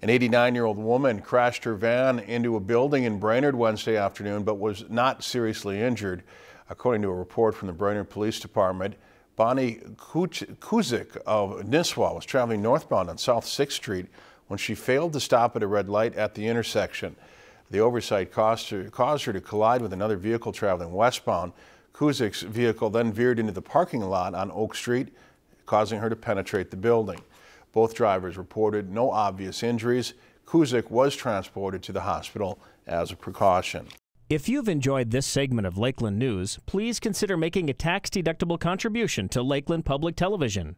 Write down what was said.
An 89 year old woman crashed her van into a building in Brainerd Wednesday afternoon, but was not seriously injured. According to a report from the Brainerd Police Department, Bonnie Kuzik of Nisswa was traveling northbound on South 6th Street when she failed to stop at a red light at the intersection. The oversight caused her, caused her to collide with another vehicle traveling westbound. Kuzik's vehicle then veered into the parking lot on Oak Street, causing her to penetrate the building. Both drivers reported no obvious injuries. Kuzik was transported to the hospital as a precaution. If you've enjoyed this segment of Lakeland News, please consider making a tax-deductible contribution to Lakeland Public Television.